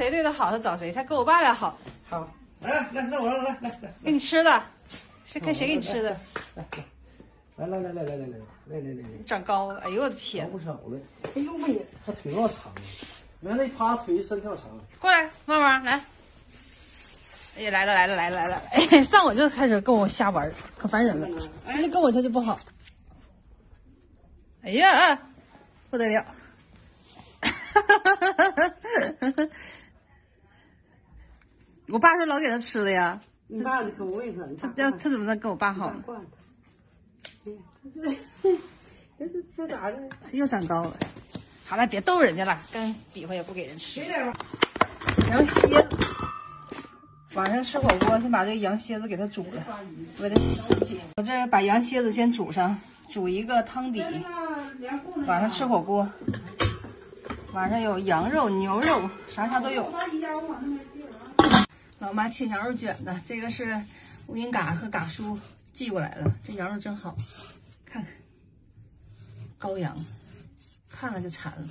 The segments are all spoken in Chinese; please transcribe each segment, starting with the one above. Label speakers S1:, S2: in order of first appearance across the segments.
S1: 谁对他好，他找谁。他跟我爸俩好，
S2: 好，来来来，我来来来来
S1: 给你吃的，是看谁给你吃的？
S2: 来来来来来来来来来来，
S1: 长高了，哎呦我的
S2: 长
S1: 天！
S2: 不少了。哎呦喂，他腿老长了，原来趴腿伸跳长。
S1: 过来，旺旺来。哎呀，来了来了来了来了！哎，上我就开始跟我瞎玩儿，可烦人了。哎，跟我他就不好。哎呀，不得了！我爸说老给他吃的呀，
S3: 你爸的口味是，
S1: 他他他怎么能跟我爸好呢？
S3: 惯他。哎呀，这这咋的？
S1: 又长高了。好了，别逗人家了，跟比划也不给人吃。
S3: 点吧。
S1: 羊蝎子，晚上吃火锅先把这个羊蝎子给它煮了，我给它洗洗。我这把羊蝎子先煮上，煮一个汤底。晚上吃火锅，晚上有羊肉、牛肉，啥啥都有。老妈切羊肉卷子，这个是乌云嘎和嘎叔寄过来的，这羊肉真好，看看，羔羊，看了就馋了。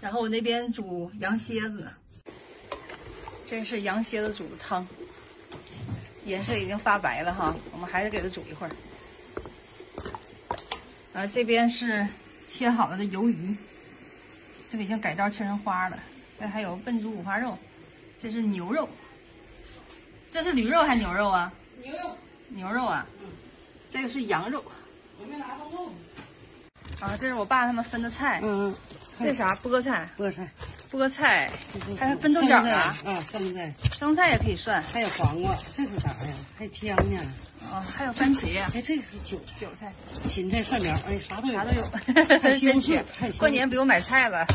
S1: 然后我那边煮羊蝎子，这是羊蝎子煮的汤，颜色已经发白了哈，我们还得给它煮一会儿。然后这边是切好了的鱿鱼，都已经改刀切成花了。这还有笨猪五花肉，这是牛肉，这是驴肉还是牛肉啊？
S3: 牛肉，
S1: 牛肉啊，这个是羊肉。
S3: 我没拿到肉。
S1: 啊，这是我爸他们分的菜，
S3: 嗯，
S1: 这是啥？菠菜，
S3: 菠菜，
S1: 菠菜，还有分豆角啊，
S3: 啊，生菜，
S1: 生菜也可以涮。
S3: 还有黄瓜，这是啥呀？还有姜呢。
S1: 啊，还有番茄、
S3: 哎，这个是韭菜、
S1: 韭菜，
S3: 芹菜、蒜苗，哎，啥都有，
S1: 啥都有，真缺
S3: 柿，还有西红柿。
S1: 过年不用买菜了。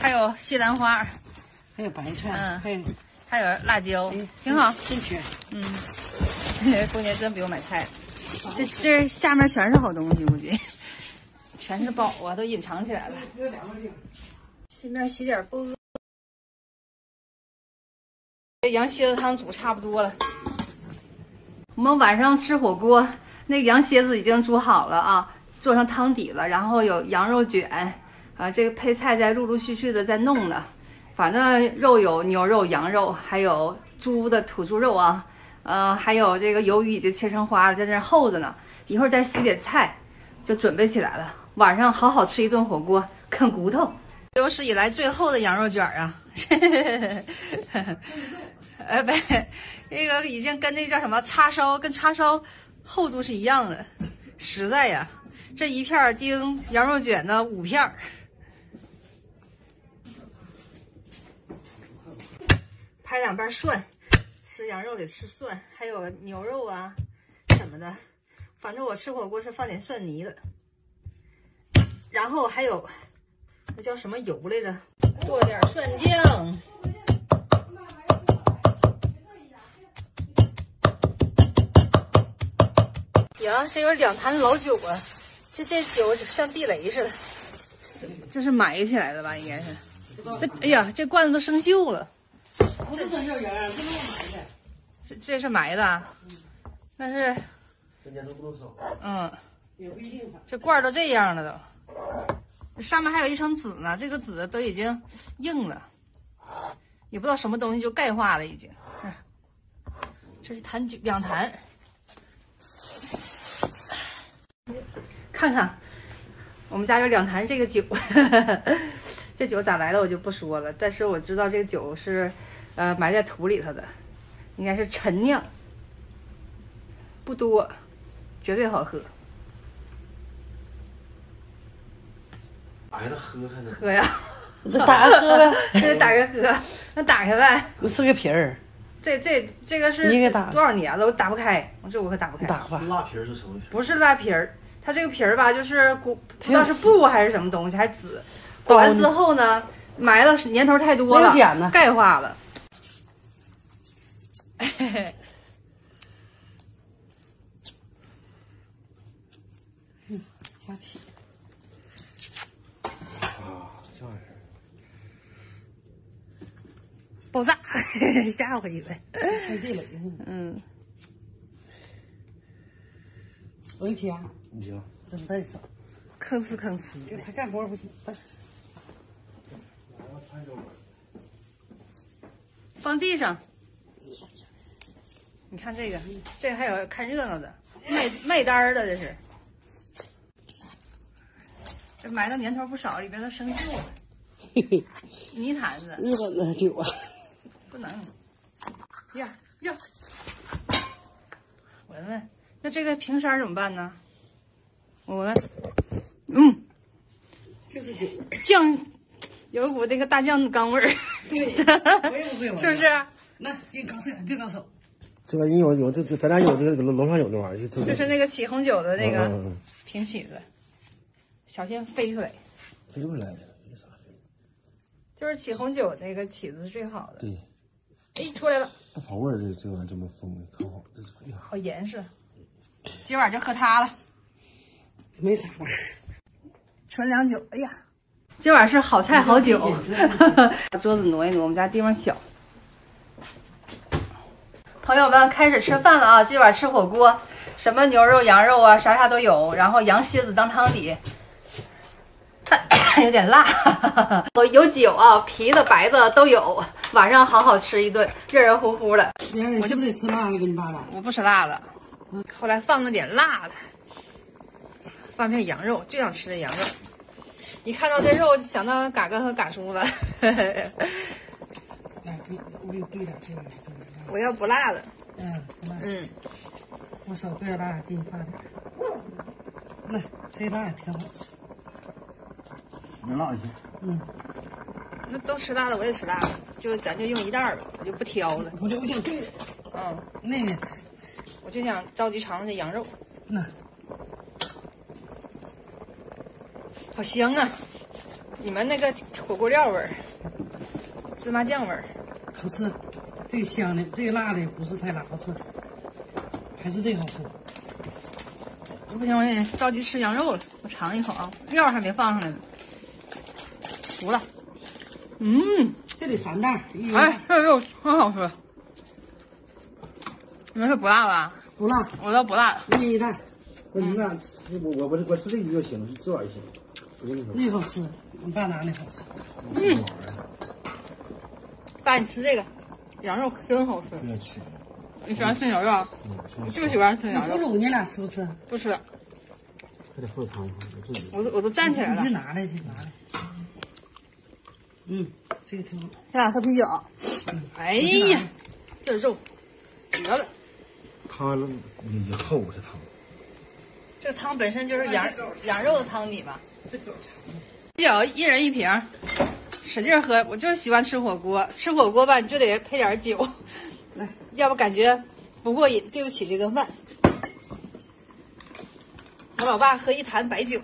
S3: 还有
S1: 西兰花，
S3: 还有白菜，
S1: 嗯。
S3: 还有
S1: 还有辣椒
S3: 哎，
S1: 挺好。
S3: 真缺。
S1: 嗯，过年真不用买菜，这这下面全是好东西，估计全是宝啊，都隐藏起来了。
S3: 这两个地方。
S1: 顺便洗点菠。这羊蝎子汤煮差不多了，我们晚上吃火锅，那羊蝎子已经煮好了啊，做成汤底了，然后有羊肉卷，啊，这个配菜在陆陆续续的在弄呢。反正肉有牛肉、羊肉，还有猪的土猪肉啊，呃，还有这个鱿鱼已经切成花了，在这儿候着呢。一会儿再洗点菜，就准备起来了。晚上好好吃一顿火锅，啃骨头。有史以来最厚的羊肉卷儿啊！呃，不，这个已经跟那叫什么叉烧，跟叉烧厚度是一样的，实在呀。这一片儿丁羊肉卷呢，五片儿。拍两瓣蒜，吃羊肉得吃蒜，还有牛肉啊什么的。反正我吃火锅是放点蒜泥的，然后还有那叫什么油来着？剁点蒜酱。呀，这有两坛老酒啊！这这酒像地雷似的，这这是埋起来的吧？应该是。这哎呀，这罐子都生锈了。
S3: 不是生锈人，这是我买的。
S1: 这这是埋的，那是
S2: 人家都不能烧。
S1: 嗯，
S3: 也不一定吧。
S1: 这罐儿都这样了都，上面还有一层纸呢，这个纸都已经硬了，也不知道什么东西就钙化了已经。嗯这是坛酒，两坛，看看，我们家有两坛这个酒，这酒咋来的我就不说了，但是我知道这个酒是，呃，埋在土里头的，应该是陈酿，不多，绝对好喝。
S2: 挨着喝还能
S1: 喝呀，
S3: 那打开喝呗，
S1: 这打开喝，那打开呗。
S3: 是个皮儿，
S1: 这这这个是
S3: 你给打
S1: 多少年了？我打不开，我这我可打不开。
S3: 打吧。
S2: 辣皮儿是什么皮？
S1: 不是辣皮儿，它这个皮儿吧，就是不不知道是布还是什么东西，还紫。裹完之后呢，埋了年头太多了，钙化了。
S3: 加气。
S2: 啊，这玩意儿。
S1: 爆炸，吓我一回。
S3: 像地雷。
S1: 嗯，
S3: 我给你加，
S2: 你行。
S3: 真带手。
S1: 吭哧吭哧的。
S3: 他干活不行，哎
S1: 放地上。你看这个，这个还有看热闹的，卖卖单儿的这是。这买的年头不少，里边都生锈了。泥坛子
S3: 日本的酒啊，
S1: 不能。呀呀，闻闻，那这个瓶塞怎么办呢？我闻闻，嗯，
S3: 就是酒。
S1: 酱有一股那个大酱缸味儿，
S3: 对，我也不会闻。
S1: 是不是？
S3: 来，给你搞手，别搞手。
S2: 这玩意有有这这咱俩有这个楼楼上有这玩意儿，就
S1: 就是那个起红酒的那个瓶起子，小心飞出来。
S2: 飞出来的，没啥。
S1: 就是起红酒那个起子是最好的。
S2: 对，
S1: 哎，出来了，
S2: 不跑味儿这这玩意儿这么封的，可好，这是哎呀，
S1: 好严实。今晚就喝它了，
S3: 没啥吧？
S1: 纯粮酒。哎呀，今晚是好菜好酒。把桌子挪一挪，我们家地方小。朋友们开始吃饭了啊！今晚吃火锅，什么牛肉、羊肉啊，啥啥都有。然后羊蝎子当汤底，有点辣。我 有酒啊，啤的、白的都有。晚上好好吃一顿，热热乎乎的。
S3: 我就不得吃辣的？给你爸爸。
S1: 我不吃辣的，后来放了点辣的，放片羊肉，就想吃这羊肉。一看到这肉，就想到嘎哥和嘎叔了。
S3: 来，给我给你兑点这个。
S1: 我要不辣的，
S3: 嗯，来，
S1: 嗯，
S3: 我手倍儿辣，给你放点。来，这辣也挺好吃。
S2: 没辣一些。
S3: 嗯，
S1: 那都吃辣的，我也吃辣的，就咱就用一袋儿吧，我就不挑了。
S3: 我就我想兑的，
S1: 嗯，
S3: 那个吃。
S1: 我就想着急尝尝这羊肉，
S3: 那
S1: 好香啊！你们那个火锅料味儿，芝麻酱味儿，
S3: 好吃，这个香的，这个辣的不是太辣，好吃，还是这个好吃。
S1: 不行，我得着急吃羊肉了，我尝一口啊，料还没放上来呢，服了。嗯，
S3: 这里三袋，
S1: 哎，这肉很好吃。你们是不辣吧？
S3: 不辣，
S1: 我倒不辣。
S3: 一人一袋，
S2: 那你们俩吃，我我我我吃这个就行，这玩意儿行。我跟你说，
S3: 那好吃，你爸拿那好吃。
S2: 嗯，
S1: 爸，你吃这个，羊肉真好吃。
S2: 不要吃。
S1: 你喜欢吃牛肉？
S2: 嗯，
S1: 我就喜欢吃
S3: 你
S1: 羊肉。
S3: 腐乳你俩吃不吃？
S1: 不吃，
S2: 还得喝汤，我自己。
S1: 我都我都站起来
S3: 你去。拿来去拿来。嗯，这个挺好。
S1: 咱俩喝啤酒。哎呀，这肉得了，
S2: 汤也也厚，这汤。
S1: 这个汤本身就是羊羊肉的汤底嘛。啤酒一人一瓶，使劲喝。我就是喜欢吃火锅，吃火锅吧你就得配点酒，
S3: 来，
S1: 要不感觉不过瘾，对不起这顿饭。我老爸喝一坛白酒，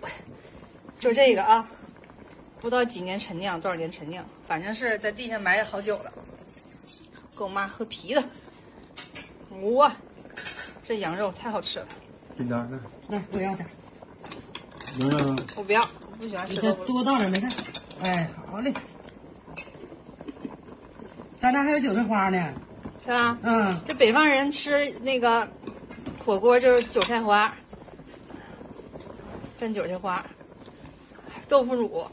S1: 就这个啊，不知道几年陈酿，多少年陈酿，反正是在地下埋好久了。给我妈喝啤的，哇，这羊肉太好吃了，
S2: 给点儿那
S3: 来，我要点。
S2: 牛肉
S1: 我不要，我不喜欢
S3: 你再
S1: 吃豆腐。
S3: 多倒点没事。哎，好嘞。咱这还有韭菜花呢。
S1: 是吧？
S3: 嗯，
S1: 这北方人吃那个火锅就是韭菜花，蘸韭菜花，豆腐乳，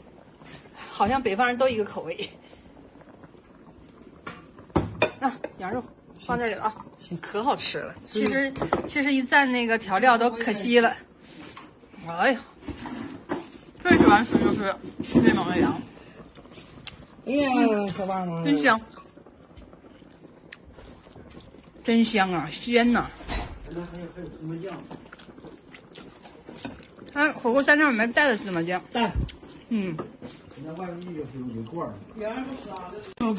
S1: 好像北方人都一个口味。啊，羊肉放这里了啊，可好吃了。其实其实一蘸那个调料都可惜了。哎呀，最喜欢吃就是内蒙的羊，
S3: 哎呀，小棒棒，
S1: 真香，真香啊，鲜呐、
S2: 那还有还有芝麻酱，
S1: 它火锅蘸料里面带的芝麻酱，
S3: 带。
S1: 嗯，
S2: 人家外面有有一罐儿。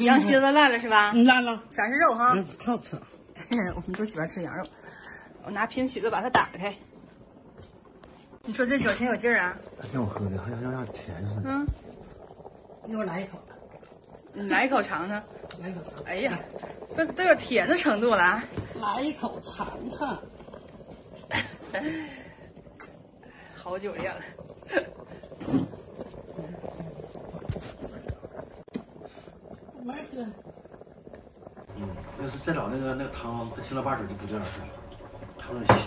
S1: 羊蝎子烂了是吧？
S3: 嗯，烂了。
S1: 全是肉哈，
S3: 嗯，特好吃。
S1: 我们都喜欢吃羊肉。我拿平起子把它打开，你说这酒挺有劲儿啊？
S2: 还挺好喝的，还像像甜似的。
S1: 嗯，
S3: 一会儿来一口，
S1: 你来一口尝尝。
S3: 来一口尝，
S1: 哎呀，都都有甜的程度了啊！
S3: 来一口尝尝。
S1: 好酒量。
S3: 慢喝。
S2: 嗯，要是再找那个那个汤，再清了八水就不这样式了，汤有点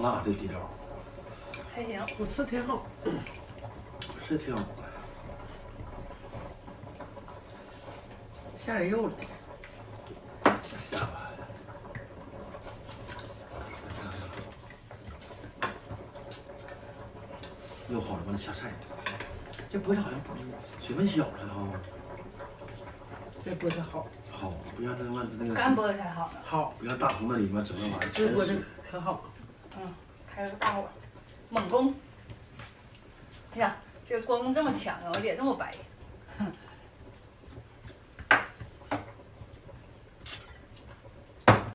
S2: 挺辣，这底料
S1: 还行。
S3: 我吃挺好。
S2: 是挺好。
S3: 下点肉了，
S2: 下吧。又好了，完了下菜。这菠菜好像不水分小了哈，
S3: 这菠菜好，
S2: 好不像那万子那个
S1: 干菠菜好。
S3: 好，
S2: 不像大红那里面整那玩意儿
S3: 这菠菜。可好。
S1: 嗯，开了个大火，猛攻。哎呀，这光这么强啊，我脸这么白。